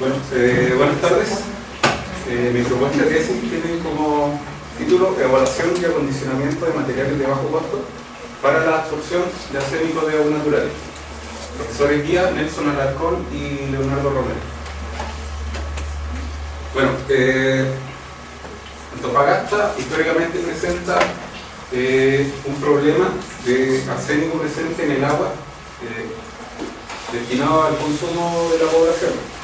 Bueno, eh, buenas tardes. Eh, mi propuesta de tesis tiene como título Evaluación y acondicionamiento de materiales de bajo costo para la absorción de arsénico de aguas naturales. Profesores guía Nelson Alarcón y Leonardo Romero. Bueno, eh, Antofagasta históricamente presenta eh, un problema de arsénico presente en el agua destinado al consumo de la población.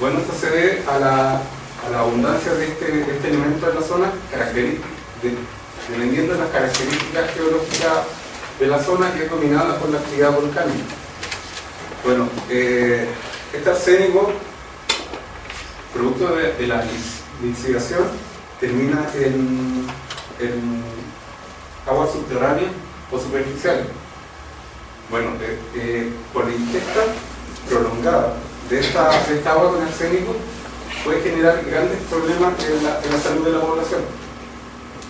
Bueno, esto se debe a la, a la abundancia de este, este elemento en la zona, de, dependiendo de las características geológicas de la zona que es dominada por la actividad volcánica. Bueno, eh, este arsénico, producto de, la lixiviación, termina en, en agua subterránea o superficial. Bueno, eh, eh, por ingesta prolongada de esta, de esta agua con arsénico puede generar grandes problemas en la, en la salud de la población,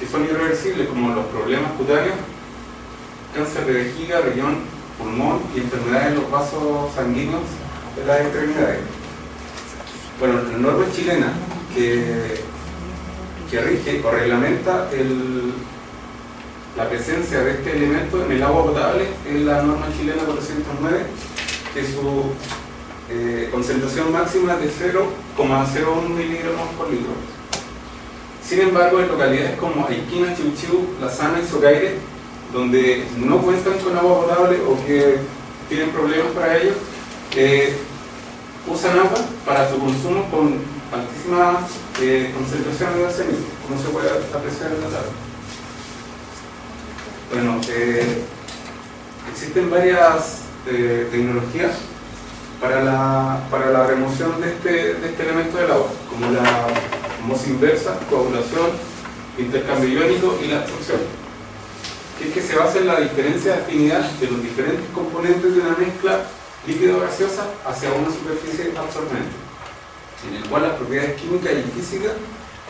que son irreversibles, como los problemas cutáneos, cáncer de vejiga, riñón, pulmón y enfermedades en los vasos sanguíneos de las extremidades. Bueno, la norma chilena que, que rige o reglamenta el, la presencia de este elemento en el agua potable es la norma chilena 409, que su eh, concentración máxima de 0,01 miligramos por litro. Sin embargo, en localidades como Aiquina, Chiuchiu, La Sana y Socaire, donde no cuentan con agua potable o que tienen problemas para ello, eh, usan agua para su consumo con altísimas eh, concentraciones de arsénico, como se puede apreciar en la tabla. Bueno, eh, existen varias tecnologías para la, para la remoción de este, de este elemento del agua, como la osmosis inversa, coagulación, intercambio iónico y la absorción, que es que se basa en la diferencia de afinidad de los diferentes componentes de una mezcla líquido-gaseosa hacia una superficie absorbente, en el cual las propiedades químicas y físicas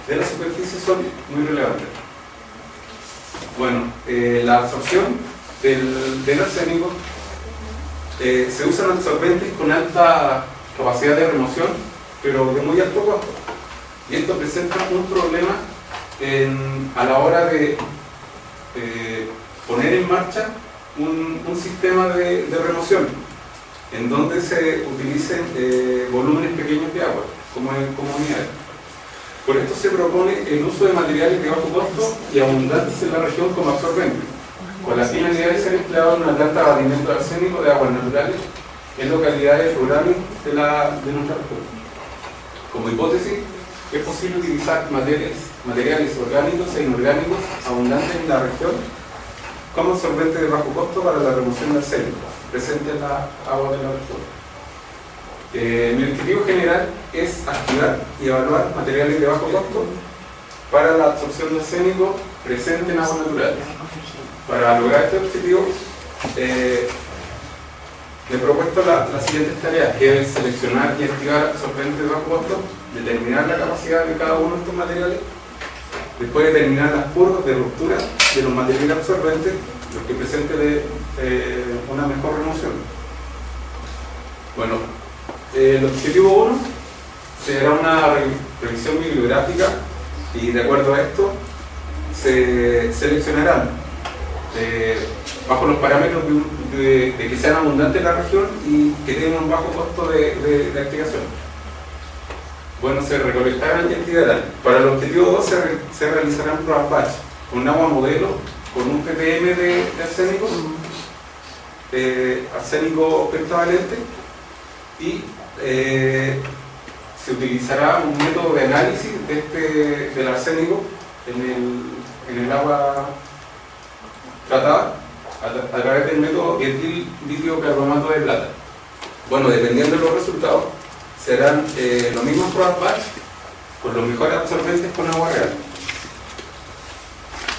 de la superficie son muy relevantes. Bueno, eh, la absorción del, del arsénico eh, se usan absorbentes con alta capacidad de remoción, pero de muy alto costo. Y esto presenta un problema a la hora de eh, poner en marcha un, sistema de, remoción, en donde se utilicen eh, volúmenes pequeños de agua, como en comunidades. Por esto se propone el uso de materiales de bajo costo y abundantes en la región como absorbentes con la finalidad de ser empleado en una planta de abatimiento arsénico de aguas naturales en localidades rurales de, la, de nuestra región. Como hipótesis, es posible utilizar materiales, materiales orgánicos e inorgánicos abundantes en la región como absorbente de bajo costo para la remoción de arsénico presente en la agua de la región. Eh, mi objetivo general es activar y evaluar materiales de bajo costo para la absorción de arsénico presente en aguas naturales. Para lograr este objetivo, eh, me he propuesto las la siguientes tareas, que es seleccionar y activar absorbentes de bajo costo, determinar la capacidad de cada uno de estos materiales, después determinar las curvas de ruptura de los materiales absorbentes, lo que presente de, eh, una mejor remoción. Bueno, eh, el objetivo 1 será una revisión bibliográfica y de acuerdo a esto se seleccionarán eh, bajo los parámetros de, de, de, que sean abundantes en la región y que tengan un bajo costo de, de activación. Bueno, se recolectarán y activarán. Para el objetivo 2 se, re, se realizarán pruebas batch con agua modelo, con un ppm de, arsénico, eh, arsénico pentavalente y eh, se utilizará un método de análisis de este, del arsénico en el, en el agua tratada a, través del método etil carbonato de plata. Bueno, dependiendo de los resultados, serán eh, los mismos pruebas batch con los mejores absorbentes con agua real.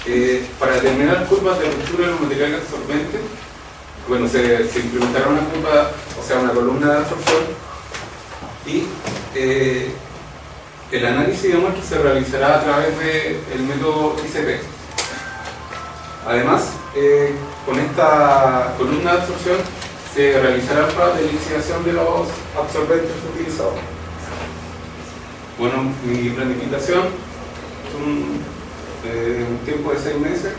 Eh, para determinar curvas de ruptura de los materiales absorbentes, bueno, se, implementará una curva, o sea, una columna de absorción y eh, el análisis de muestra se realizará a través del método ICP. Además, eh, con esta columna de absorción se realizará pruebas de lixiviación de los absorbentes utilizados. Bueno, mi planificación es un, eh, un tiempo de seis meses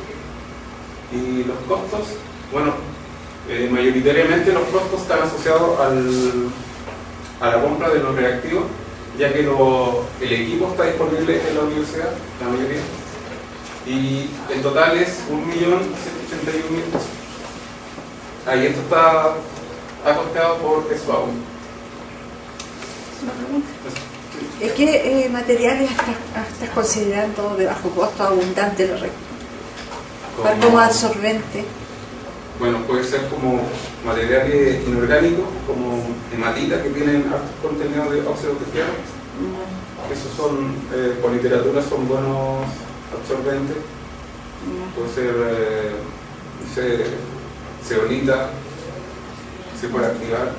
y los costos, bueno, eh, mayoritariamente los costos están asociados al, a la compra de los reactivos, ya que el equipo está disponible en la universidad, la mayoría, y el total es 1.181.000 pesos. Ahí esto está acosteado por SBAU. Una pregunta. ¿Qué eh, materiales estás, estás considerando de bajo costo abundante recursos? Como- Como absorbente. Bueno, puede ser como materiales inorgánicos, como hematita que tienen altos contenidos de óxido de fierro. Esos son, eh, por literatura, son buenos absorbentes. Puede ser, eh, sé, ceolita, se puede activar,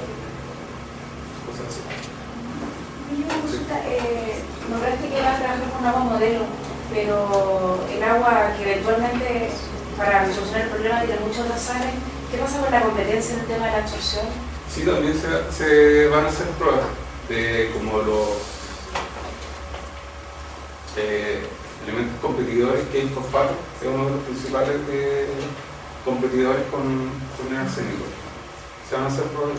cosas así. Consulta, eh, nombraste que vas a trabajar con agua modelo, pero el agua que eventualmente para solucionar el problema tiene muchos sales, ¿qué pasa con la competencia en el tema de la absorción? Sí, también se, se van a hacer pruebas de como los eh, elementos competidores que el fosfato es uno de los principales competidores con, con el arsénico. Se van a hacer pruebas.